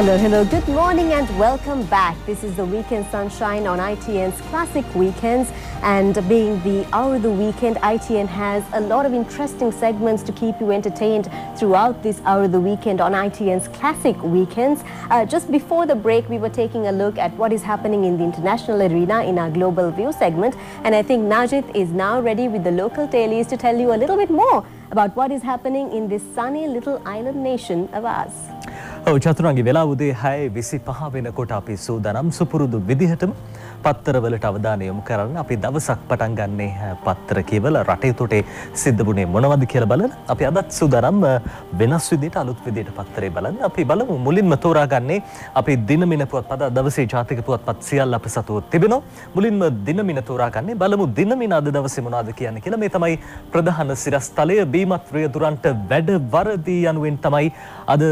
Hello, hello. Good morning and welcome back. This is the Weekend Sunshine on ITN's Classic Weekends. And being the hour of the weekend, ITN has a lot of interesting segments to keep you entertained throughout this hour of the weekend on ITN's Classic Weekends. Uh, just before the break, we were taking a look at what is happening in the international arena in our Global View segment. And I think Najit is now ready with the local dailies to tell you a little bit more about what is happening in this sunny little island nation of ours. ඔව් චතුරන්ගේ වෙලා උදේ 6 25 වෙනකොට අපි සූදානම්. සුපුරුදු විදිහටම පත්තරවලට අවධානය යොමු කරන්න අපි දවසක් පටන් ගන්නේ පත්තර කියවලා රටේ තොටේ සිද්ධ වුණේ මොනවද කියලා බලන්න අපි අදත් සූදානම් වෙනස් විදිහට අලුත් විදිහට පත්තරේ බලන්න. අපි බලමු මුලින්ම තෝරාගන්නේ අපි දිනමින පුවත්පත දවසේ ජාතික පුවත්පත් සියල්ල අප සතුව තිබෙනවා. මුලින්ම දිනමින තෝරාගන්නේ බලමු දිනමින අද දවසේ මොනවද කියන්නේ කියලා. මේ තමයි ප්‍රධාන සිරස්තලය. බීමත් රියදුරන්ට වැඩ වරදී යනුවෙන් තමයි අද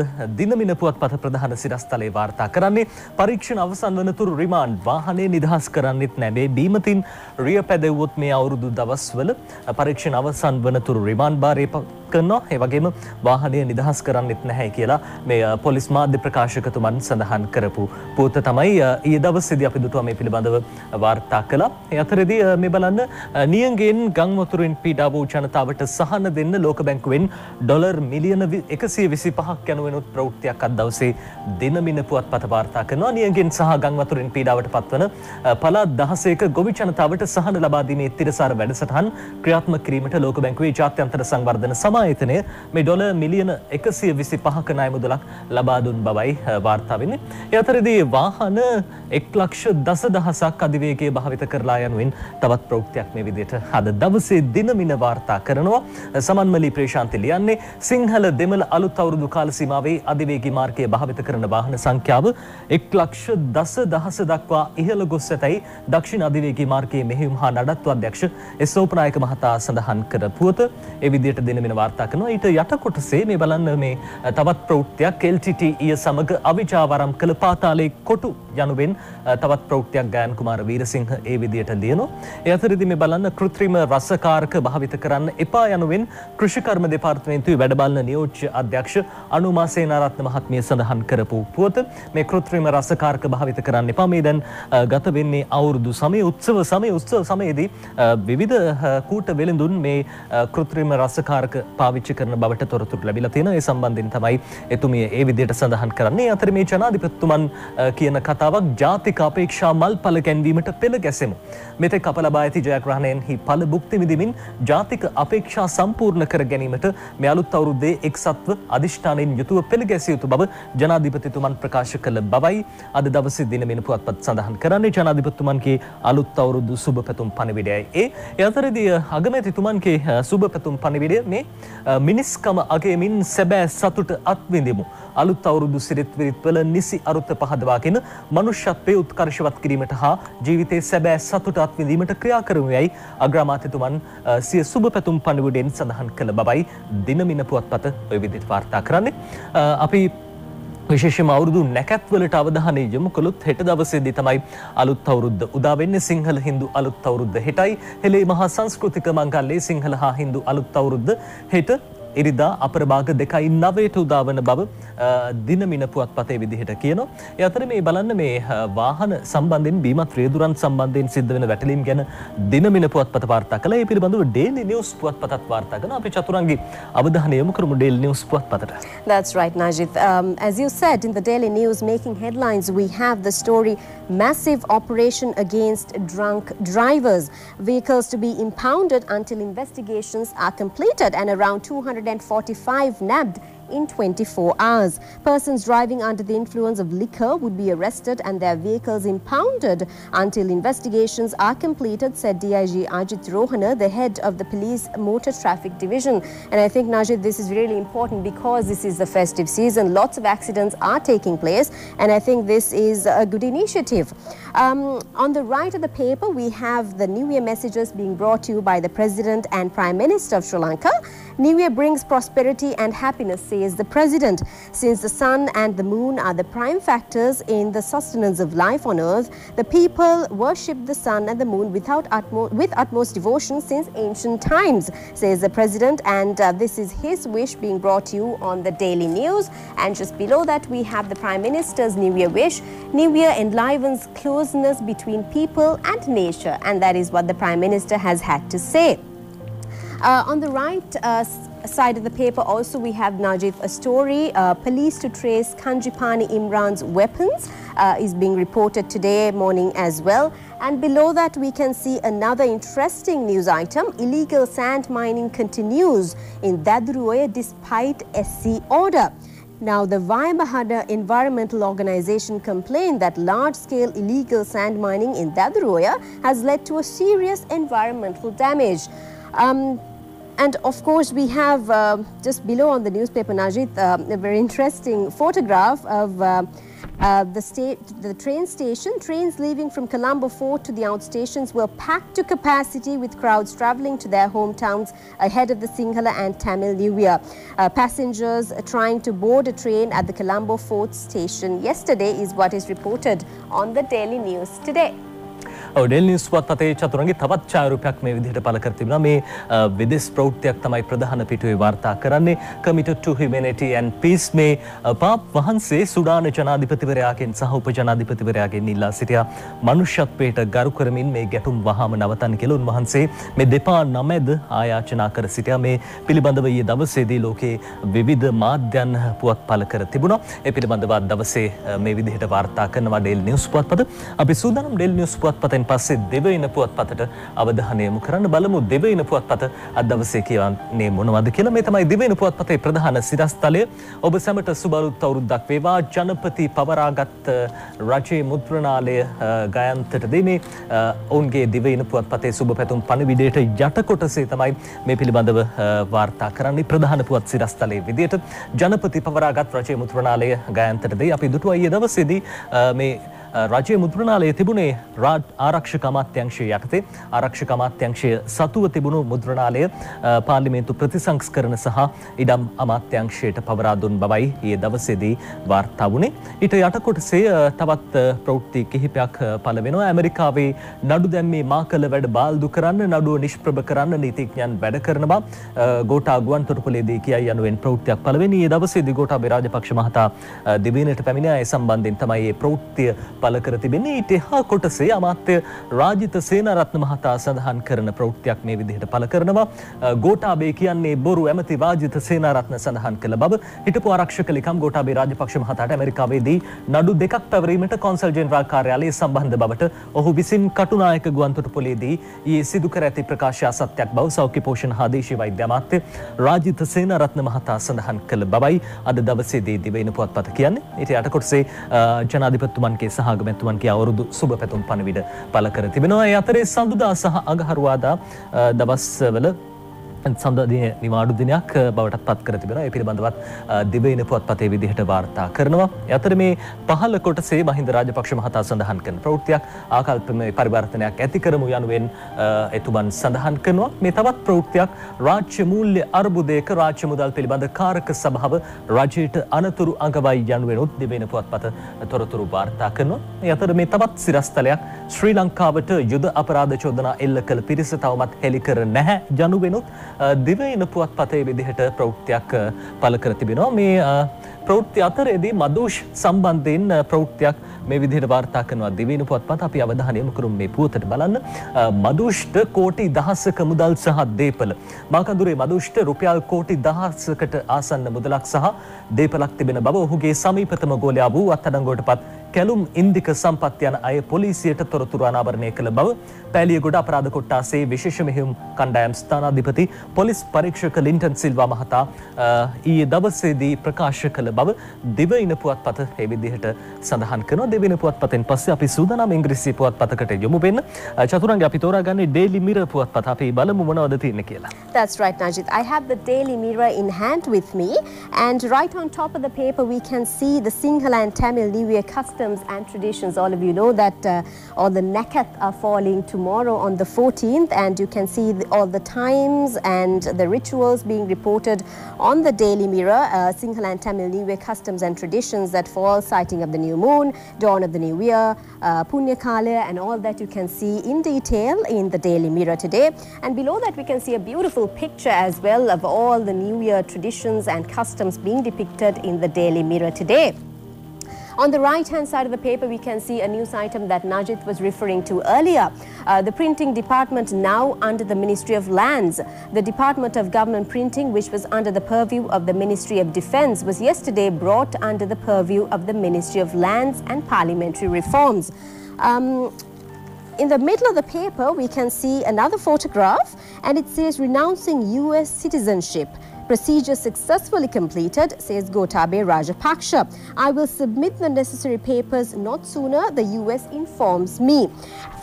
දිනමින පුවත්පත ප්‍රධාන සිරස්තලේ වාර්තා කරන්නේ. පරීක්ෂණ අවසන් වනතුරු රිමාන්ඩ් වාහනේ නිදහස් කරන්නෙත් නැබේ බීමතින් රිය පැදවුවොත් මේ අවුරුදු දවස්වල පරීක්ෂණ අවසන් වනතුරු රිමාන්ඩ් භාරය කරනවා ඒ වගේම වාහනය නිදහස් කරන්නෙත් නැහැ කියලා මේ පොලිස් මාධ්‍ය ප්‍රකාශකතුමන් සඳහන් කරපු පුවත තමයි ඊයේ දවසේදී අපි දුටුවා මේ පිළිබඳව වාර්තා කළා. ඒ අතරේදී මේ බලන්න නියඟෙන් ගම් වතුරින් පීඩා වූ ජනතාවට සහන දෙන්න ලෝක බැංකුවෙන් ඩොලර් මිලියන 125ක් යනුවෙනුත් ප්‍රවෘත්තියක් අද දවසේ දිනමින පුවත්පත වාර්තා කරනවා. නියඟෙන් සහ ගම් වතුරින් පීඩාවට පත්වන පළාත් 16ක ගොවි ජනතාවට සහන ලබා දීමේ තිරසාර වැඩසටහන් ක්‍රියාත්මක කිරීමට ලෝක බැංකුවේ ජාත්‍යන්තර සංවර්ධන සමායතනය මේ ඩොලර් මිලියන 125ක ණය මුදලක් ලබා දුන් බවයි වාර්තා වෙන්නේ. ඒ අතරදී වාහන 1 ලක්ෂ දසදහසක් අධිවේගයේ භාවිත කරලා යනුවෙන් තවත් ප්‍රවෘත්තියක් මේ විදිහට අද දවසේ දිනමින වාර්තා කරනවා. සමන්මලි ප්‍රේශාන්ති ලියන්නේ සිංහල දෙමළ අලුත් අවුරුදු කාල සීමාවේ අධිවේගී මාර්ගය භාවිත කරන වාහන සංඛ්‍යාව 1 ලක්ෂ දසදහස දක්වා ඉහළ ගොස් ඇතැයි දක්ෂිණ අධිවේගී මාර්ගයේ මෙහෙයුම් හා නඩත්තු අධ්‍යක්ෂ එස් ඕපනායක මහතා සඳහන් කර පුවත ඒ විදිහට දෙනමින වාර්තා කරනවා. ඊට යට කොටසේ මේ බලන්න මේ තවත් ප්‍රවෘත්තියක් LTT ඊය සමග අවිජාවරම් කළ පාතාලේ කොටු යනුවෙන් තවත් ප්‍රවෘත්තියක් ගයන් කුමාර වීරසිංහ ඒ විදිහට ලියනවා. ඒ අතරේදී මේ බලන්න කෘත්‍රිම රසකාරක භාවිත කරන්න එපා යනුවෙන් කෘෂිකර්ම දෙපාර්තමේන්තුවේ වැඩබලන නියෝජ්‍ය අධ්‍යක්ෂ අනුමා සේනාරත්න මහත්මිය සඳහන් කරපු පුවත මේ කෘත්‍රිම රසකාරක භාවිත කරන්න එපා මේ දැන් ගත වෙන්නේ අවුරුදු සමය උත්සව සමය උත්සව සමයේදී විවිධ කූට වෙළඳුන් මේ කෘත්‍රිම රසකාරක පාවිච්චි කරන බවට තොරතුරු ලැබිලා තියෙනවා. ඒ සම්බන්ධයෙන් තමයි එතුමිය ඒ විදිහට සඳහන් කරන්නේ. අතර මේ ජනාධිපතිතුමන් කියන කතාවක් ජාතික අපේක්ෂා මල්පල ගැන්වීමට පෙළ ගැසෙමු. මෙතෙක් අප ලබා ඇති ජයග්‍රහණයෙන්හි පළ භුක්ති විඳිමින් ජාතික අපේක්ෂා සම්පූර්ණ කර ගැනීමට මේ අලුත් අවුරුද්දේ එක්සත්ව අධිෂ්ඨානයෙන් යුතුව පෙළ ගැසිය යුතු බව ජනාධිපතිතුමන් ප්‍රකාශ කළ බවයි අද දවසේ දිනමින පුවත්පත් සඳහන් කරන්නේ. ජනාධිපතිතුමන්ගේ අලුත් අවුරුදු සුබ පැතුම් පණිවිඩයයි ඒ. ඒ අතරේදී අගමැතිතුමන්ගේ සුබ පැතුම් පණිවිඩය මේ මිනිස්කම අගයමින් සැබෑ සතුට අත්විඳිමු. අලුත් අවුරුදු සිරිත් විරිත්වල නිසි අරුත පහදවාගෙන මනුෂ්‍යත්වය උත්කර්ෂවත් කිරීමට හා ජීවිතයේ සැබෑ සතුට අත්විඳීමට ක්‍රියා කරමු යයි අග්‍රාමාත්‍යතුමන් සිය සුබ පැතුම් පණිවිඩයෙන් සඳහන් කළ බවයි දිනමින පුවත්පත ඔය විදිහට වාර්තා කරන්නේ. අපි විශේෂම අවුරුදු නැකැත්වලට අවධානය යොමු කළොත් හෙට දවසේදී තමයි අලුත් අවුරුද්ද උදා වෙන්නේ. සිංහල හින්දු අලුත් අවුරුද්ද හෙටයි. හෙළේ මහා සංස්කෘතික මංගල්‍යයේ සිංහල හා හින්දු අලුත් අවුරුද්ද හෙට ඉරිදා අපරභාග දෙකයි නවයට උදාවන බව දිනමින පුවත්පතේ විදිහට කියනවා. ඒ අතර මේ බලන්න මේ වාහන සම්බන්ධයෙන් බීමත් රියදුරන් සම්බන්ධයෙන් සිද්ධ වෙන වැටලීම් ගැන දිනමින පුවත්පත වාර්තා කළා. ඒ පිළිබඳව ඩේලි නිවුස් පුවත්පතත් වාර්තා කරනවා. අපි චතුරංගි අවධානය යොමු කරමු ඩේලි නිවුස් පුවත්පතට. That's right, Najid. Um, as you said in the Daily News making headlines, we have the story massive operation against drunk drivers. Vehicles to be impounded until investigations are completed and around 245 nabbed in 24 hours. Persons driving under the influence of liquor would be arrested and their vehicles impounded until investigations are completed, said DIG Ajit Rohana, the head of the police motor traffic division. And I think, Najid, this is really important because this is the festive season. Lots of accidents are taking place, and I think this is a good initiative. Um, on the right of the paper, we have the New Year messages being brought to you by the President and Prime Minister of Sri Lanka. New Year brings prosperity and happiness, says the president. Since the sun and the moon are the prime factors in the sustenance of life on earth, the people worship the sun and the moon without utmo- with utmost devotion since ancient times, says the president. And uh, this is his wish being brought to you on the daily news. And just below that, we have the prime minister's New Year wish. New Year enlivens closeness between people and nature, and that is what the prime minister has had to say. Uh, on the right uh, side of the paper, also we have Najib a story. Uh, police to trace Kanjipani Imran's weapons uh, is being reported today morning as well. And below that, we can see another interesting news item. Illegal sand mining continues in Dadruoya despite SC order. Now, the Vaimahada Environmental Organization complained that large-scale illegal sand mining in Dadruoya has led to a serious environmental damage. Um, and of course, we have uh, just below on the newspaper, Najit, uh, a very interesting photograph of uh, uh, the, sta- the train station. Trains leaving from Colombo Fort to the outstations were packed to capacity with crowds traveling to their hometowns ahead of the Sinhala and Tamil New Year. Uh, passengers trying to board a train at the Colombo Fort station yesterday is what is reported on the Daily News today. Daily News පුවත්පතේ චතුරන්ගේ තවත් ඡායාරූපයක් මේ විදිහට පළ කර තිබෙනවා මේ අ, විදෙස් ප්‍රවෘත්තියක් තමයි ප්‍රධාන පිටුවේ වාර්තා කරන්නේ. Committed to humanity and peace මේ අ, පාප් වහන්සේ සුඩාන ජනාධිපතිවරයාගෙන් සහ උප ජනාධිපතිවරයාගෙන් ඉල්ලා සිටියා. මනුෂ්‍යත්වයට ගරු කරමින් මේ ගැටුම් වහාම නවතන්න කියලා උන්වහන්සේ මේ දෙපා නමැද ආයාචනා කර සිටියා. මේ පිළිබඳව ඊයේ දවසේදී ලෝකේ විවිධ මාධ්‍යන් පුවත් පළ කර තිබුණා. ඒ පිළිබඳව අද දවසේ අ, මේ විදිහට වාර්තා කරනවා ඩේල් නිවුස් පුවත්පත අපි සූදානම් ඩේල් නිවුස් පුවත්පතෙන් පස්සේ දෙවයින පුවත්පතට අවධානය යොමු කරන්න බලමු. දෙවයින පුවත්පත අද දවසේ කියවන්නේ මොනවද කියලා. මේ තමයි දෙවයින පුවත්පතේ ප්‍රධාන සිරස්තලය. ඔබ සැමට සුබරුත් අවුරුද්දක් වේවා. ජනපති පවරාගත් අ, රජයේ මුද්‍රණාලය අ, ගයන්තට දෙමේ. අ, ඔවුන්ගේ දිවයින පුවත්පතේ සුබ පැතුම් පණිවිඩයට යට කොටසේ තමයි මේ පිළිබඳව අ, වාර්තා කරන්නේ. ප්‍රධාන පුවත් සිරස්තලයේ විදියට ජනපති පවරාගත් රජයේ මුද්‍රණාලය ගයන්තට දෙයි. අපි දුටුවා. ඊයේ දවසේදී අ, මේ රජය මුද්‍රණාලය තිබුණේ රාජ් ආරක්ෂක අමාත්‍යංශය යටතේ ආරක්ෂක අමාත්‍යංශය සතුව තිබුණු මුද්‍රණාලය අ, පාර්ලිමේන්තු ප්‍රතිසංස්කරණ සහ ඉඩම් අමාත්‍යංශයට පවරා දුන් බවයි ඊයේ දවසේදී වාර්තා වුණේ. ඊට යට කොටසේ අ, තවත් අ, ප්‍රවෘත්ති කිහිපයක් අ, පළ වෙනවා. ඇමරිකාවේ නඩු දැම්මේ මා කළ වැඩ බාල්දු කරන්න නඩුව නිෂ්ප්‍රභ කරන්න නීතිඥයන් වැඩ කරනවා. අ, ගෝඨා ගුවන් තොටුපළේදී කියයි යනුවෙන් ප්‍රවෘත්තියක් පළ වෙන්නේ. ඊයේ දවසේදී ගෝඨාභය රාජපක්ෂ මහතා අ, දිවයිනට පැමිණ ඒ සම්බන්ධයෙන් තමයි මේ ප්‍රවෘත්තිය පළ කර තිබෙන්නේ. ඊට එහා කොටසේ අමාත්‍ය රාජිත සේනාරත්න මහතා සඳහන් කරන ප්‍රවෘත්තියක් මේ විදිහට පළ කරනවා. අ, ගෝඨාභය කියන්නේ බොරු ඇමති රාජිත සේනාරත්න සඳහන් කළ බව. හිටපු ආරක්ෂක ලේකම් ගෝඨාභය රාජපක්ෂ මහතාට ඇමරිකාවේදී නඩු දෙකක් පැවරීමට කොන්සල් ජෙනරාල් කාර්යාලයේ සම්බන්ධ බවට ඔහු විසින් කටුනායක ගුවන්තොටුපොළේදී ඊයේ සිදු කර ඇති ප්‍රකාශය අසත්‍යයක් බව සෞඛ්‍ය පෝෂණ හා දේශීය වෛද්‍ය අමාත්‍ය රාජිත සේනාරත්න මහතා සඳහන් කළ බවයි අද දවසේදී දිවයින පුවත්පත කියන්නේ. ඊට යට කොටසේ අ, ජනාධිපතිතුමන්ගේ සහ අගමැතිතුමන්ගේ අවුරුදු සුබ පැතුම් පණිවිඩ පළ කර තිබෙනවා. ඒ අතරේ සඳුදා සහ අඟහරුවාදා අ, දවස්වල සඳදින නිවාඩු දිනයක් uh, අ, බවට පත් කර තිබෙනවා. ඒ පිළිබඳවත් අ, දිවයින පුවත්පතේ විදිහට වාර්තා කරනවා. ඒ අතර මේ පහළ කොටසේ මහින්ද රාජපක්ෂ මහතා සඳහන් කරන ප්‍රවෘත්තියක් ආකල්පමය පරිවර්තනයක් ඇති කරමු යනුවෙන් අ, එතුමන් සඳහන් කරනවා. මේ තවත් ප්‍රවෘත්තියක් රාජ්‍ය මූල්‍ය අර්බුදයක රාජ්‍ය මුදල් පිළිබඳ කාරක සභාව රජයට අනතුරු අඟවයි යනුවෙනුත් දිවයින පුවත්පත තොරතුරු වාර්තා කරනවා. මේ අතර මේ තවත් සිරස්තලයක් ශ්‍රී ලංකාවට යුද අපරාධ චෝදනා එල්ල කළ පිරිස තවමත් හෙළි කර නැහැ යනුවෙනුත් අ, දිවයින පුවත්පතේ විදිහට ප්‍රවෘත්තියක් අ, පළ කර තිබෙනවා. මේ අ, ප්‍රවෘත්ති අතරේදී මදූෂ් සම්බන්ධයෙන් අ, ප්‍රවෘත්තියක් මේ විදිහට වාර්තා කරනවා. දිවයින පුවත්පත අපි අවධානය යොමු කරමු මේ පුවතට. බලන්න අ, මදූෂ්ට කෝටි දහසක මුදල් සහ දේපල. මාකඳුරේ මදූෂ්ට රුපියල් කෝටි දහසකට ආසන්න මුදලක් සහ දේපලක් තිබෙන බව ඔහුගේ සමීපතම ගෝලයා වූ අත්අඩංගුවට පත් කැලුම් ඉන්දික සම්පත් යන අය පොලිසියට තොරතුරු අනාවරණය කළ බව පැලියගොඩ අපරාධ කොට්ටාසේ විශේෂ මෙහෙයුම් කණ්ඩායම් ස්ථානාධිපති පොලිස් පරීක්ෂක ලින්ටන් සිල්වා මහතා අ, ඊයේ දවසේදී ප්‍රකාශ කළ බව දිවයින පුවත්පත ඒ විදිහට සඳහන් කරනවා. දෙවෙනි පුවත්පතෙන් පස්සේ අපි සූදානම් ඉංග්‍රීසි පුවත්පතකට යොමු වෙන්න. අ, චතුරංග අපි තෝරාගන්නේ ඩේලි මිරර් පුවත්පත. අපි බලමු මොනවද තියෙන්නේ කියලා. That's right, Najit. I have the Daily Mirror in hand with me, and right on top of the paper, we can see the Sinhala and Tamil New Year custom customs and traditions. All of you know that uh, all the Nakath are falling tomorrow on the 14th, and you can see the, all the times and the rituals being reported on the Daily Mirror. Uh, and Tamil New Year customs and traditions that fall, sighting of the new moon, dawn of the new year, uh, Punya Kala, and all that you can see in detail in the Daily Mirror today. And below that, we can see a beautiful picture as well of all the New Year traditions and customs being depicted in the Daily Mirror today. On the right hand side of the paper, we can see a news item that Najit was referring to earlier. Uh, the printing department now under the Ministry of Lands. The Department of Government Printing, which was under the purview of the Ministry of Defence, was yesterday brought under the purview of the Ministry of Lands and Parliamentary Reforms. Um, in the middle of the paper, we can see another photograph and it says renouncing US citizenship. Procedure successfully completed, says Gotabe Rajapaksha. I will submit the necessary papers not sooner, the US informs me.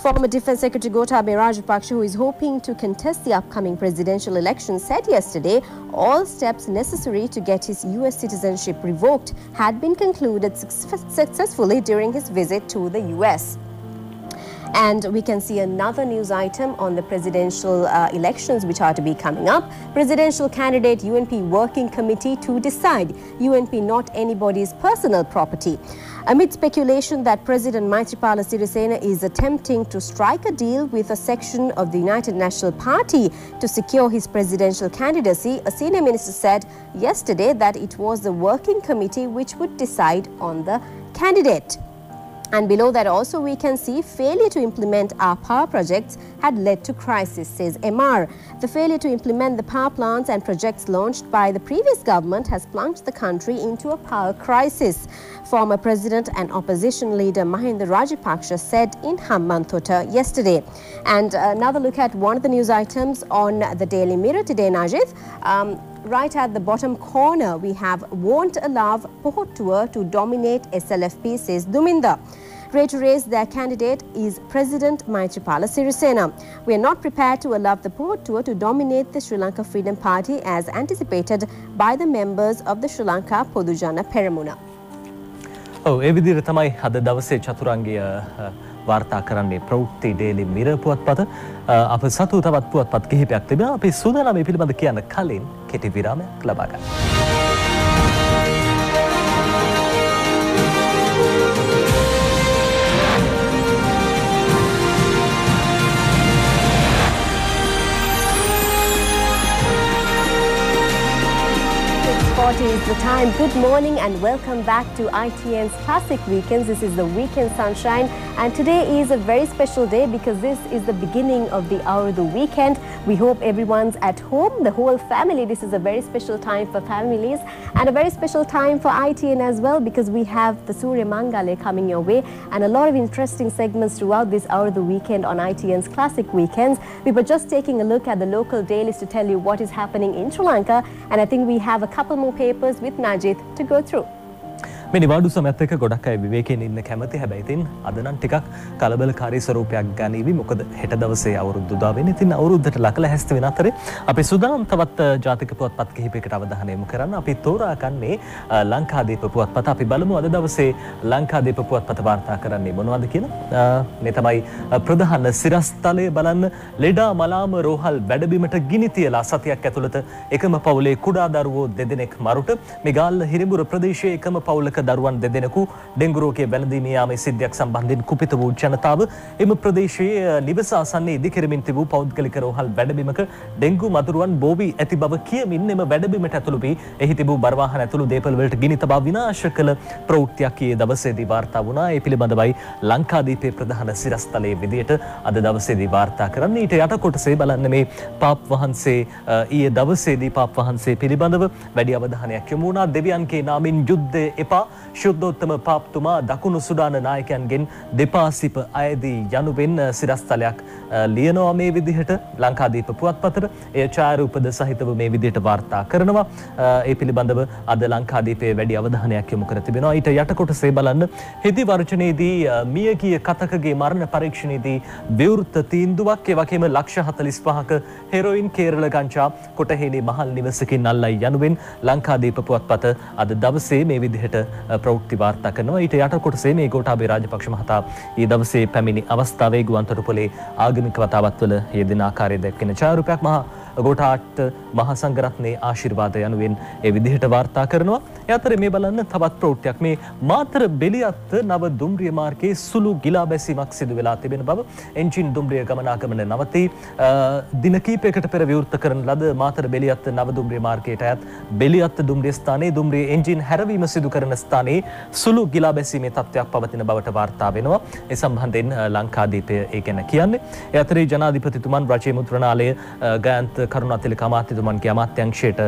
Former Defense Secretary Gotabe Rajapaksha, who is hoping to contest the upcoming presidential election, said yesterday all steps necessary to get his US citizenship revoked had been concluded successfully during his visit to the US. And we can see another news item on the presidential uh, elections which are to be coming up. Presidential candidate UNP Working Committee to decide. UNP not anybody's personal property. Amid speculation that President Maithripala Sirisena is attempting to strike a deal with a section of the United National Party to secure his presidential candidacy, a senior minister said yesterday that it was the working committee which would decide on the candidate. And below that also we can see failure to implement our power projects had led to crisis, says MR. The failure to implement the power plants and projects launched by the previous government has plunged the country into a power crisis. Former President and opposition leader Mahinda Rajapaksa said in Hambantota yesterday. And another look at one of the news items on the Daily Mirror today, Najith. Um, right at the bottom corner, we have won't allow Tour to dominate SLFP, says Duminda. Ready to raise their candidate is President Maithripala Sirisena. We are not prepared to allow the Tour to dominate the Sri Lanka Freedom Party as anticipated by the members of the Sri Lanka Podujana Peramuna. ඔව් ඒ විදිහට තමයි අද දවසේ චතුරංගය වාර්තා කරන්නේ ප්‍රවෘත්ති daily මිර පුවත්පත අප සතු තවත් පුවත්පත් කිහිපයක් තිබෙනවා අපි සූදානම් මේ පිළිබඳ කියන්න කලින් කෙටි විරාමයක් ලබා ගන්න. Is the time. Good morning and welcome back to ITN's Classic Weekends. This is the Weekend Sunshine and today is a very special day because this is the beginning of the hour of the weekend. We hope everyone's at home, the whole family. This is a very special time for families and a very special time for ITN as well because we have the Surya Mangale coming your way and a lot of interesting segments throughout this hour of the weekend on ITN's Classic Weekends. We were just taking a look at the local dailies to tell you what is happening in Sri Lanka and I think we have a couple more papers with Najit to go through. මේ නිවාඩු සමත් එක්ක ගොඩක් අය විවේකයෙන් ඉන්න කැමති. හැබැයි ඉතින් අද නම් ටිකක් කලබලකාරී ස්වරූපයක් ගනීවි. මොකද හෙට දවසේ අවුරුදු උදා වෙන්නේ ඉතින් අවුරුද්දට ලකල හැස්ත වෙන අතරේ අපි සූදානම් තවත් ජාතික පුවත්පත් කිහිපයකට අවධානය යොමු කරන්න. අපි තෝරාගන්නේ ලංකාදීප පුවත්පත. අපි බලමු අද දවසේ ලංකාදීප පුවත්පත වාර්තා කරන්නේ මොනවද කියලා. මේ තමයි ප්‍රධාන සිරස්තලය බලන්න. ලෙඩා මලාම රෝහල් වැඩබිමට ගිනි තියලා සතියක් ඇතුළත එකම පවුලේ කුඩා දරුවෝ දෙදෙනෙක් මරුට. මෙගාල්ල හිරිඹුර ප්‍රදේශයේ එකම පවුලක දරුවන් දෙදෙනෙකු ඩෙංගු රෝගය වැළඳීමේ යාමේ සිද්ධියක් සම්බන්ධයෙන් කුපිත වූ ජනතාව එම ප්‍රදේශයේ නිවස ආසන්නයේ ඉදිකරමින් තිබූ පෞද්ගලික රෝහල් වැඩබිමක ඩෙංගු මදුරුවන් බෝවී ඇති බව කියමින් එම වැඩබිමට ඇතුළු වී එහි තිබූ බරවාහන ඇතුළු දේපල වලට ගිනි තබා විනාශ කළ ප්‍රවෘත්තියක් ඊයේ දවසේදී වාර්තා වුණා. ඒ පිළිබඳවයි ලංකාදීපේ ප්‍රධාන සිරස්තලයේ විදියට අද දවසේදී වාර්තා කරන්නේ. ඊට යට කොටසේ බලන්න මේ පාප් වහන්සේ ඊයේ දවසේදී පාප් වහන්සේ පිළිබඳව වැඩි අවධානයක් යොමු වුණා. දෙවියන්ගේ නාමින් යුද්ධය එපා ශුද්ධෝත්තම පාප්තුමා දකුණු සුඩාන නායකයන්ගෙන් දෙපාසිප අයදී යනුවෙන් සිරස්තලයක් ලියනවා මේ විදිහට. ලංකාදීප පුවත්පතට එය ඡායාරූපද සහිතව මේ විදිහට වාර්තා කරනවා. ඒ පිළිබඳව අද ලංකාදීපයේ වැඩි අවධානයක් යොමු කර තිබෙනවා. ඊට යට කොටසේ බලන්න හෙදි වර්ජනයේදී මියගිය කතකගේ මරණ පරීක්ෂණයේදී විවෘත තීන්දුවක්. ඒ වගේම ලක්ෂ 45ක හෙරොයින් කේරළ ගංජා කොටහේනේ මහල් නිවසකින් අල්ලයි යනුවෙන් ලංකාදීප පුවත්පත අද දවසේ මේ විදිහට ප්‍රවෘත්ති වාර්තා කරනවා. ඊට යට කොටසේ මේ ගෝඨාභය රාජපක්ෂ මහතා ඊ දවසේ පැමිණි අවස්ථාවේ ගුවන්තොටුපොලේ ආගමික වතාවත්වල යෙදෙන ආකාරය දැක්වෙන ඡායාරූපයක් මහා ගෝඨාට්ට මහා සංඝරත්නයේ ආශිර්වාද යනුවෙන් ඒ විදිහට වාර්තා කරනවා. ඒ අතරේ මේ බලන්න තවත් ප්‍රවෘත්තියක් මේ මාතර බෙලියත්ත නව දුම්රිය මාර්ගයේ සුළු ගිලා බැසීමක් සිදු වෙලා තිබෙන බව එන්ජින් දුම්රිය ගමනාගමන නවතී දින කීපයකට පෙර විවෘත කරන ලද මාතර බෙලියත්ත නව දුම්රිය මාර්ගයට අයත් බෙලියත්ත දුම්රිය ස්ථානයේ දුම්රිය එන්ජින් හැරවීම සිදු කරන ස්ථානයේ සුළු ගිලා බැසීමේ තත්ත්වයක් පවතින බවට වාර්තා වෙනවා. ඒ සම්බන්ධයෙන් ලංකාදීපය ඒ ගැන කියන්නේ. ඒ අතරේ ජනාධිපතිතුමන් රජයේ මුද්‍රණාලය ගයන්ත කරුණාතිලක අමාත්‍යතුමන්ගේ අමාත්‍යංශයට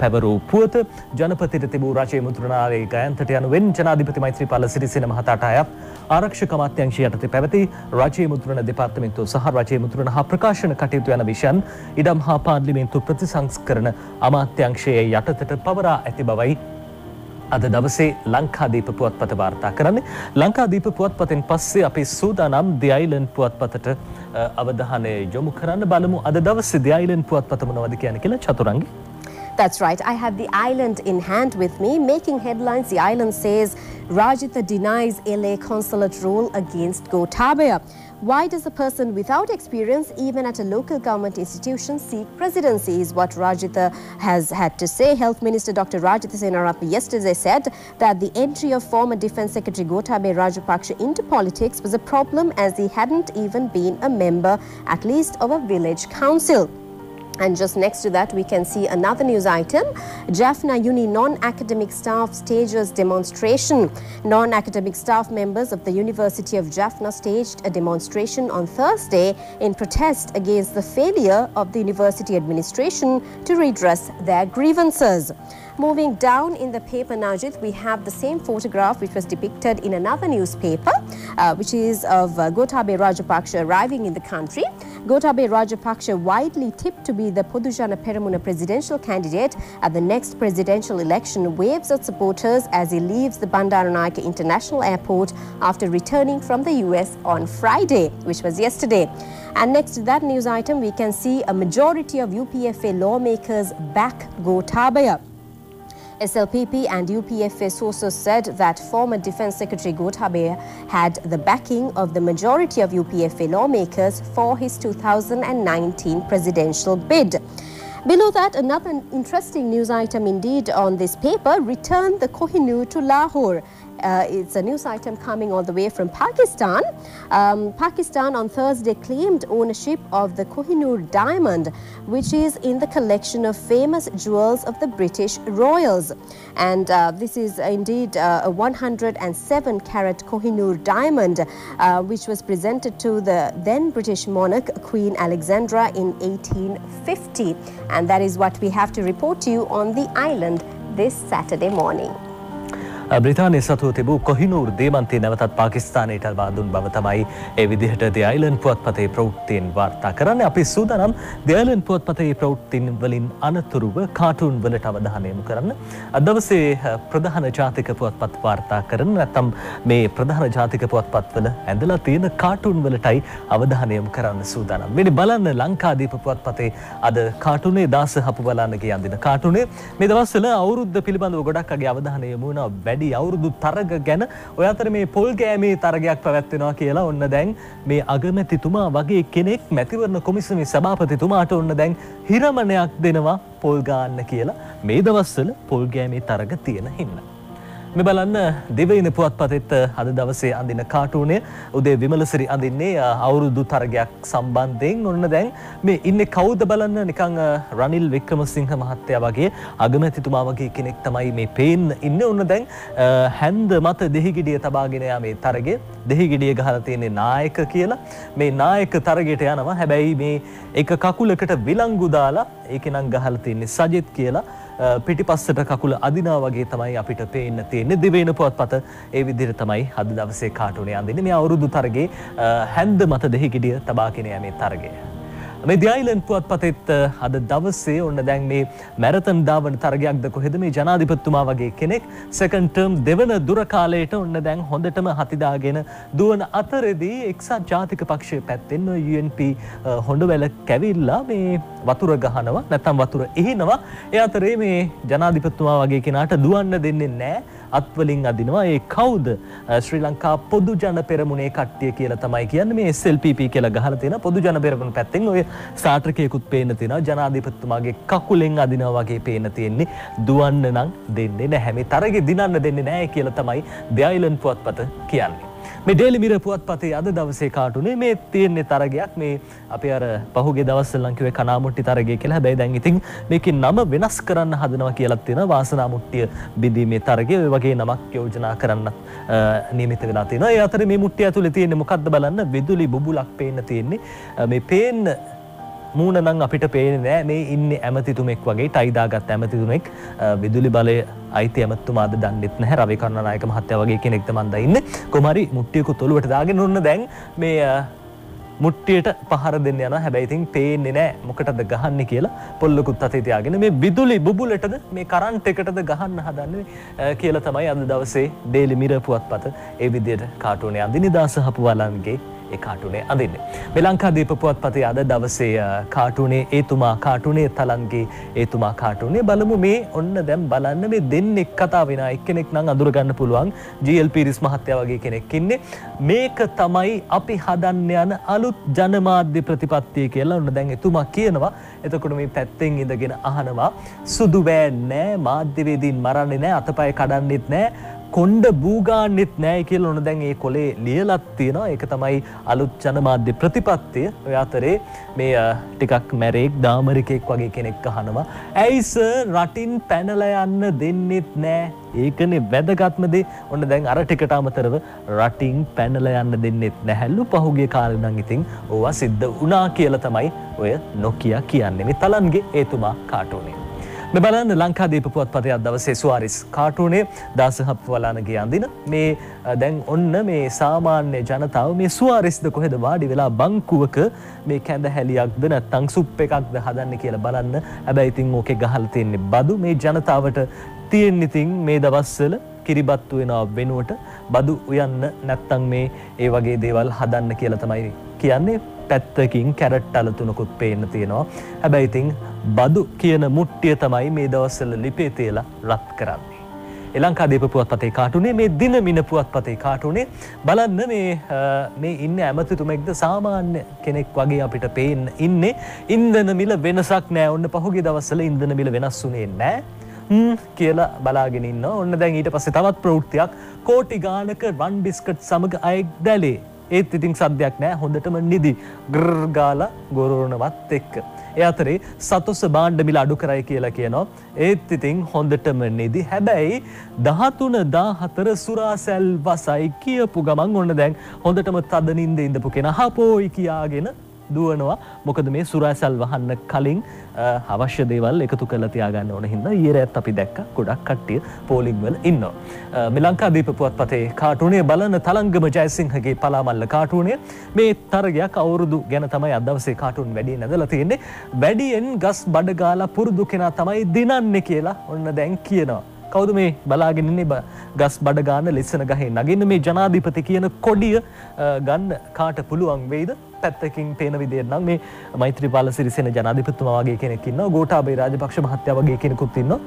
පැවරූ පුවත ජනපතිට තිබූ රජයේ මුද්‍රණාලයේ ගයන්තට යනුවෙන් ජනාධිපති මෛත්‍රීපාල සිරිසේන මහතාට අයත් ආරක්ෂක අමාත්‍යංශය යටතේ පැවති රජයේ මුද්‍රණ දෙපාර්තමේන්තුව සහ රජයේ මුද්‍රණ හා ප්‍රකාශන කටයුතු යන විෂයන් ඉඩම් හා පාර්ලිමේන්තු ප්‍රතිසංස්කරණ අමාත්‍යංශයේ යටතට පවරා ඇති බවයි අද දවසේ ලංකාදීප පුවත්පත වාර්තා කරන්නේ ලංකාදීප පුවත්පතෙන් පස්සේ අපේ සූදානම් දියයිලන් පුවත්පතට අවධානය යොමු කරන්න බලමු අද දවසේ දියයිලන් පුවත්පත මොනවද කියන්නේ කියලා චතුරංගි That's right. I have the island in hand with me. Making headlines, the island says Rajitha denies LA consulate rule against Gotabaya. Why does a person without experience, even at a local government institution, seek presidency is what Rajitha has had to say. Health Minister Dr. Rajitha Senarapa yesterday said that the entry of former Defence Secretary Gotabaya Rajapaksa into politics was a problem as he hadn't even been a member, at least of a village council. And just next to that, we can see another news item. Jaffna Uni non-academic staff stages demonstration. Non-academic staff members of the University of Jaffna staged a demonstration on Thursday in protest against the failure of the university administration to redress their grievances. Moving down in the paper, Najid, we have the same photograph which was depicted in another newspaper, uh, which is of uh, Gotabe Rajapaksa arriving in the country. Gotabe Rajapaksa, widely tipped to be the Podujana Peramuna presidential candidate at the next presidential election, waves at supporters as he leaves the Bandaranaike International Airport after returning from the US on Friday, which was yesterday. And next to that news item, we can see a majority of UPFA lawmakers back Gotabaya. SLPP and UPFA sources said that former Defence Secretary Gotabaya had the backing of the majority of UPFA lawmakers for his 2019 presidential bid. Below that, another interesting news item indeed on this paper, returned the Kohinoor to Lahore. Uh, it's a news item coming all the way from Pakistan. Um, Pakistan on Thursday claimed ownership of the Kohinoor diamond, which is in the collection of famous jewels of the British royals. And uh, this is indeed uh, a 107 carat Kohinoor diamond, uh, which was presented to the then British monarch, Queen Alexandra, in 1850. And that is what we have to report to you on the island this Saturday morning. බ්‍රතාානය සතුව තිබූ කොහිනූර් දේමන්තේ නැවතත් පාකිස්ානයට බාදුන් බව තමයි ඒ විදිහට දයිලන් පුවත්පතේ ප්‍රෞෘත්තයෙන් වාර්තා කරන්න අපි සූදනම් දයලන් පුවත්පතේ ප්‍රෞෘත්තින් වලින් අනතුරුව කාටුන් වලට අවධානයමු කරන්න. අදවසේ ප්‍රධාන ජාතික පුවත්පත් වාර්තා කරන නැතම් මේ ප්‍රධාන ජාතික පුවත්පත්වල ඇඳලා තියෙන කාටුන් වලටයි අවධානයම් කරන්න සූදානම්. මෙනි බලන්න ලංකාදීප පුවත්පතේ අද කාටුනේ දාස හපු බලන්නගේ අන්දින කාටුනේ මේ දවස්සල අවුරුද්ධ පිළිබඳව ගොඩක්ගේ අවධානය මුණ වැඩි වැඩි අවුරුදු තරග ගැන ඔය අතර මේ පොල් ගෑමේ තරගයක් පැවැත්වෙනවා කියලා ඔන්න දැන් මේ අගමැතිතුමා වගේ කෙනෙක් මැතිවරණ කොමිසමේ සභාපතිතුමාට ඔන්න දැන් හිරමණයක් දෙනවා පොල්ගාන්න කියලා මේ දවස්සල පොල්ගෑමේ තරග තියෙන හින්න. මේ බලන්න දෙවයින පුවත්පතෙත් අද දවසේ අඳින කාටූනය උදේ විමලසිරි අඳින්නේ අවුරුදු තරගයක් සම්බන්ධයෙන්. ඔන්න දැන් මේ ඉන්න කවුද බලන්න? නිකං රනිල් වික්‍රමසිංහ මහත්තයා වගේ අගමැතිතුමා වගේ කෙනෙක් තමයි මේ පේන්න ඉන්න. ඔන්න දැන් හැන්ද මත දෙහිගිඩිය තබාගෙනයා මේ තරගේ. දෙහිගිඩිය ගහල තියෙන්නේ නායක කියලා. මේ නායක තරගයට යනවා. හැබැයි මේ එක කකුලකට විලංගු දාලා ඒක නම් ගහල තියන්නේ සජෙත් කියලා. පිටිපස්සට කකුල අදිනා වගේ තමයි අපිට පේන්න තියෙන්නේ දිවෙන පුවත්පත ඒ විදිහට තමයි අද දවසේ කාටුනේ අඳින්නේ මේ අවුරුදු තරගේ හැන්ද මත දෙහිගිඩිය තබාගෙන යමේ තරගය. මේ දයිලන් පුවත්පතෙත් අද දවසේ ඔන්න දැන් මේ මැරතන් ධාවන තරගයක්ද කොහෙද? මේ ජනාධිපතිතුමා වගේ කෙනෙක් සෙකන්ඩ් ටර්ම් දෙවන දුර කාලයට ඔන්න දැන් හොඳටම හතිදාගෙන දුවන අතරෙදී එක්සත් ජාතික පක්ෂය පැත්තෙන් UNP හොඬවැල කැවිල්ලා මේ වතුර ගහනවා නැත්නම් වතුර එහිනවා. ඒ අතරේ මේ ජනාධිපතිතුමා වගේ කෙනාට දුවන්න දෙන්නේ නැහැ. අත්වලින් අදිනවා. ඒ කවුද? ශ්‍රී ලංකා පොදු ජන පෙරමුණේ කට්ටිය කියලා තමයි කියන්නේ. මේ SLPP කියලා ගහලා තියෙන පොදු ජන පෙරමුණ පැත්තෙන් ඔය සාටකයකුත් පේන්න තියෙනවා. ජනාධිපතිතුමාගේ කකුලෙන් අදිනවා වගේ පේන්න තියෙන්නේ. දුවන්න නම් දෙන්නේ නැහැ. මේ තරගේ දිනන්න දෙන්නේ නැහැ කියලා තමයි The Island පුවත්පත කියන්නේ. මේ ඩේලි මිර පුවත්පතේ අද දවසේ කාටුනේ මේ තියෙන්නේ තරගයක් මේ අපි අර පහුගේ දවස්වල නම් කිව්වේ කනාමුට්ටි තරගය කියලා. හැබැයි දැන් ඉතින් මේකේ නම වෙනස් කරන්න හදනවා කියලා තියෙනවා. වාසනා මුට්ටිය බිඳීමේ තරගය ඔය වගේ නමක් යෝජනා කරන්න නියමිත වෙලා තියෙනවා. ඒ අතරේ මේ මුට්ටිය ඇතුලේ තියෙන්නේ මොකද්ද බලන්න විදුලි බුබුලක් පේන්න තියෙන්නේ. මේ පේන්න මූුණ නම් අපිට පේන නෑ. මේ ඉන්න ඇමතිතුමෙක් වගේ ටයිදාගත් ඇමතිතුමෙක්. විදුලි බලය අයිති ඇමත්තුමාද දන්නෙත් නැහැ. රවිකරණ නායක මහත්‍ය වගේ කෙනෙක්ද මන්ද ඉන්න. කොමරි මුට්ටියකු තොළුවට දාගෙන ඔන්න දැන් මේ මුට්ටියට පහර දෙන්න යන හැබැයිතින් පේන්නේ නෑ. මොකටද ගහන්න කියලා පොල්ලකුත් අතේ තියාගෙන මේ විදුලි බුබුලටද මේ කරන්ට් එකටද ගහන්න හදන්නේ කියලා තමයි අද දවසේ ඩේලි මිර පුවත්පත ඒ විදියට කාටුනේ අඳින නිදාස හපුවාලන්ගේ ඒ කාටුනේ අඳින්නේ. මේ ලංකාදීප පුවත්පතේ අද දවසේ කාටුනේ ඒතුමා කාටුනේ තලන්ගේ ඒතුමා කාටුනේ බලමු මේ ඔන්න දැන් බලන්න මේ දෙන්නෙක් කතා වෙන එක්කෙනෙක් නම් අඳුරගන්න පුළුවන් ජීඑල් පීරිස් මහත්තයා වගේ කෙනෙක් ඉන්නේ. මේක තමයි අපි හදන්න යන අලුත් ජනමාධ්‍ය ප්‍රතිපත්තිය කියලා ඔන්න දැන් එතුමා කියනවා. එතකොට මේ පැත්තෙන් ඉඳගෙන අහනවා සුදු වෑ නෑ මාධ්‍යවේදීන් මරන්නේ නෑ අතපය කඩන්නෙත් නෑ කොන්්ඩ බූගාන්නෙත් නෑ කියල ඕන දැන් ඒ කොලේ ලියලත් තියෙනවා. එක තමයි අලුත් ජනමාධ්‍ය ප්‍රතිපත්තිය. ඔය අතරේ මේ ටිකක් මැරෙක් දාමරිකෙක් වගේ කෙනෙක් අහනවා. ඇයිස රටින් පැනල යන්න දෙන්නෙත් නෑ? ඒකනේ වැදගත්මදේ ඔන්න දැන් අර ටිකට අමතරව රටින් පැනල යන්න දෙන්නෙත් නැහැල්ලු පහුගේ කාලනං ඉතින් ඕවා සිද්ධ වනා කියල තමයි ඔය නොකිය කියන්නේ. මේ තලන්ගේ ඒතුමා කාටුනේ. මෙ බලන්න ලංකාදීප පුවත්පතයක් දවසේ ස්වාරිස් කාටුනේ දාසහප් වලානගේ අඳින. මේ දැන් ඔන්න මේ සාමාන්‍ය ජනතාව මේ ස්වාරිස්ද කොහෙද වාඩි වෙලා බංකුවක මේ කැඳ හැලියක්ද නැත්තං සුප් එකක්ද හදන්න කියලා බලන්න. හැබැයි ඉතින් ඕකේ ගහල තියෙන්නේ බදු. මේ ජනතාවට තියෙන් ඉතින් මේ දවස්සල කිරිබත්තු වෙනවා වෙනුවට බදු උයන්න නැත්තං මේ ඒ වගේ දේවල් හදන්න කියලා තමයි කියන්නේ. පැත්තකින් කැරට් අලතුනකුත් පේන්න තියෙනවා. හැබැයි ඉතින් බදු කියන මුට්ටිය තමයි මේ දවස්සල ලිපේ තේලා රත් කරන්නේ. එලංකාදීප පුවත්පතේ කාටුනේ මේ දින මින පුවත්පතේ කාටුනේ. බලන්න මේ ඉන්න ඇමතිතුමෙක්ද සාමාන්‍ය කෙනෙක් වගේ අපිට පේන්න ඉන්නේ. ඉන්දන මිල වෙනසක් නෑ. ඔන්න පහුගේ දවස්සල ඉන්දන මිල වෙනස් වුනේ නෑ. කියලා බලාගෙනන්න ඔන්න දැන් ඊට පස්සේ තවත් ප්‍රෘතියක් කෝටි ගානක රන් බිස්කට් සමඟ අයෙක් දැලේ. ඒත් ඉතිං සද්‍යයක් නෑ. හොඳටම නිදි. ග්‍රර්ගාල ගොරෝණවත් එක්ක. ඒ අතරේ සතුස්ස බාණ්ඩ මිල අඩු කරයි කියලා කියනවා. ඒත් ඉතින් හොඳටම නිදි. හැබැයි 13 14 සුරාසැල් වසයි කියපු ගමන් ඔන්න දැන් හොඳටම තද නිින්ද ඉඳපු කෙනා හපෝයි කියාගෙන දුවනවා මොකද මේ සුරාසැල් වහන්න කලින් අවශ්‍ය දේවල් එකතු කළ තියාගන්න ඕන හින්දා ඊයේ රැත් අපි දැක්ක ගොඩක් කට්ටිය පෝලිං වල ඉන්නවා. මේ ලංකාදීප පුවත්පතේ කාටුනේ බලන තලංගම ජයසිංහගේ පලාමල්ල කාටුනේ මේ තරගයක් අවුරුදු ගැන තමයි අද දවසේ කාටුන් වැඩි නැදලා තියෙන්නේ. වැඩියෙන් ගස් බඩ ගාලා පුරුදු කෙනා තමයි දිනන්නේ කියලා ඔන්න දැන් කියනවා. කවුද මේ බලාගෙනන්නේ ගස් බඩ ගාන ලෙස්සන ගහේ නගන්න මේ ජනාධිපති කියන කොඩිය ගන්න කාට පුළුවන් වෙයිද පැත්තකින් පේන විදියට නම් මේ මෛත්‍රීපාල සිරිසෙන ජනාධිපතිතුමා වගේ කෙනෙක් ඉන්නවා. ගෝඨාභය රාජපක්ෂ මහත්තයා වගේ කෙනෙකුත් ඉන්නවා.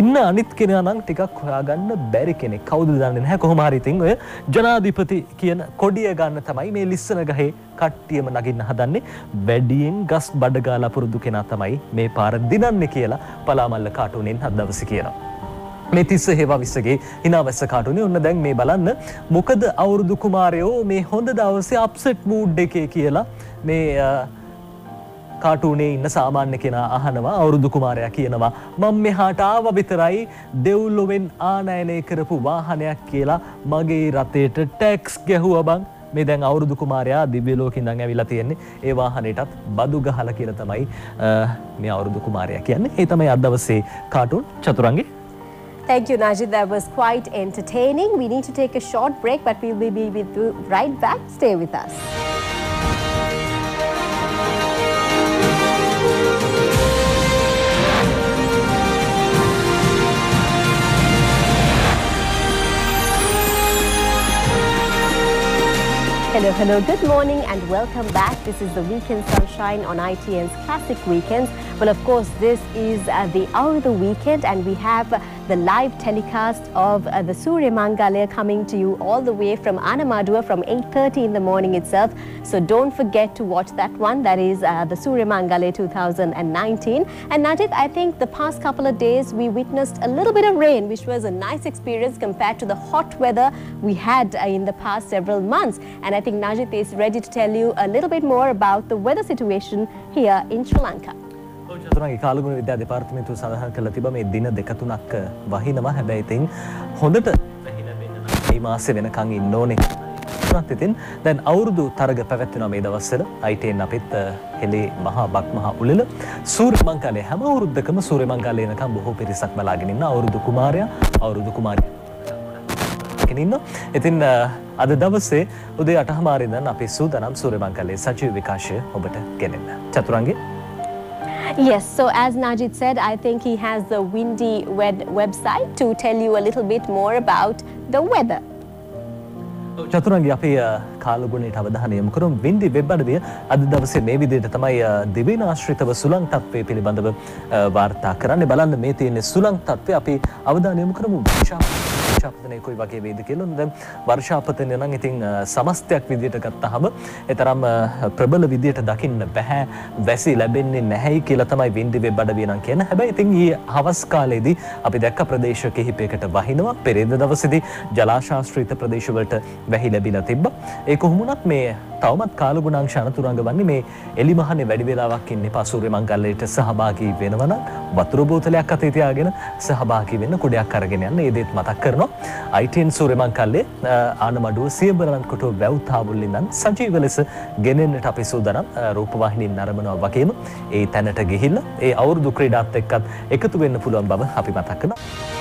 ඉන්න අනිත් කෙනා නම් ටිකක් හොයාගන්න බැරි කෙනෙක්. කවුද දන්නේ නැහැ. කොහොම හරි ඉතින් ඔය ජනාධිපති කියන කොඩිය ගන්න තමයි මේ ලිස්සන ගහේ කට්ටියම නගින්න හදන්නේ. වැඩියෙන් ගස් බඩ ගාලා පුරුදු කෙනා තමයි මේ පාර දිනන්නේ කියලා පලාමල්ල කාටුනෙන් හදවස කියනවා. මේ තිස්ස හේවා විස්සගේ හිනාවැස්ස කාටුනේ. ඔන්න දැන් මේ බලන්න මොකද අවුරුදු කුමාරයෝ මේ හොඳ දවසේ අප්සෙට් මූඩ් එකේ කියලා මේ කාටුනේ ඉන්න සාමාන්‍ය කෙනා අහනවා අවුරුදු කුමාරයා කියනවා මම මෙහාට ආව විතරයි දෙව්ලොවෙන් ආනයනය කරපු වාහනයක් කියලා මගේ රතේට ටැක්ස් ගැහුව බං. මේ දැන් අවුරුදු කුමාරයා දිව්‍යලෝකින් දං ඇවිලා තියෙන්නේ. ඒ වාහනයටත් බදු ගහල කියල තමයි මේ අවුරුදු කුමාරයා කියන්නේ. ඒ තමයි අදවසේ කාටුන් චතුරන්ගේ Thank you, Najid. That was quite entertaining. We need to take a short break, but we will be with you right back. Stay with us. Hello, hello, good morning and welcome back. This is the Weekend Sunshine on ITN's Classic Weekends. Well, of course, this is uh, the hour of the weekend and we have the live telecast of uh, the Surya Mangalaya coming to you all the way from Anamadua from 8.30 in the morning itself. So don't forget to watch that one. That is uh, the Surya Mangalaya 2019. And Najit, I think the past couple of days we witnessed a little bit of rain, which was a nice experience compared to the hot weather we had uh, in the past several months. And I think Najit is ready to tell you a little bit more about the weather situation here in Sri Lanka. චතුරගේ කාලගුණ විද්‍යා දෙපාර්තමේන්තුව සඳහන් කළ තිබ මේ දින දෙකතුනක් වහිනවා. හැබැයි ඉතින් හොඳට ඒ මාසේ වෙනකං ඉන්න ඕනේ. ත් ඉතින් දැන් අවුරුදු තරග පැවැත්වෙන මේ දවස්සල අයිටයෙන් අපිත් හෙළේ මහා බක් මහා උලල සූර් මංකාලේ හැම අවුරුද්ධකම සූර මංකාලයනකම් බොහෝ පිරිසක් බලාගෙනන්න අවුරුදු කුමාරය අවුරුදු කුමාරය. ඉන්න ඉතින් අද දවසේ උදේ අටහමාරිදන් අපි සූදනම් සූර මංකලේ සජීව විකාශය ඔබට ගෙනෙන්න. චතුරන්ගේ Yes, so as Najid said, I think he has the Windy Wed website to tell you a little bit more about the weather. චතුරන්ගේ අපේ කාලගුණයට අවධානය යොමු කරමු. වින්ඩි වෙබ් අඩවිය අද දවසේ මේ විදිහට තමයි දිවයින ආශ්‍රිතව සුළං තත්ත්වය පිළිබඳව වාර්තා කරන්න. බලන්න මේ තියෙන්නේ සුළං තත්ත්වය අපි අවධානය යොමු කරමු. වර්ෂාපතනය කොයි වගේ වේද කියලා. දැන් වර්ෂාපතනය නම් ඉතින් සමස්තයක් විදිහට ගත්තහම ඒ තරම් ප්‍රබල විදිහට දකින්න බෑ වැසි ලැබෙන්නේ නැහැයි කියලා තමයි වින්ඩි වෙබ් අඩවිය නම් කියන හැබැයි ඉතින් ඊයේ හවස් කාලේදී අපි දැක්ක ප්‍රදේශ කිහිපයකට වහිනවා. පෙරේද දවසේදී ජලාශාස්ත්‍රිත ප්‍රදේශවලට වැහි ලැබිලා තිබ්බා. ඒ කොහොමුණත් මේ තවමත් කාලගුණාංශ අනතුරංග වන්නේ මේ එලිමහනේ වැඩි වෙලාවක් ඉන්නේ පසුරේ මංගල්‍යයට සහභාගී වෙනවනම් වතුර බෝතලයක් අතේ තියාගෙන සහභාගී වෙන්න කුඩයක් අරගෙන යන්න. ඒ දේත් මතක් කරනවා. ITN සූරේ මංගල්‍යයේ ආනමඩුව සියඹරලන් කොටුව වැව්තාවුල් ඉඳන් සජීව ලෙස ගෙනෙන්නට අපි සූදානම් රූපවාහිනියෙන් නරඹනවා වගේම ඒ තැනට ගිහිල්ලා ඒ අවුරුදු ක්‍රීඩාත් එක්කත් එකතු වෙන්න පුළුවන් බව අපි මතක් කරනවා.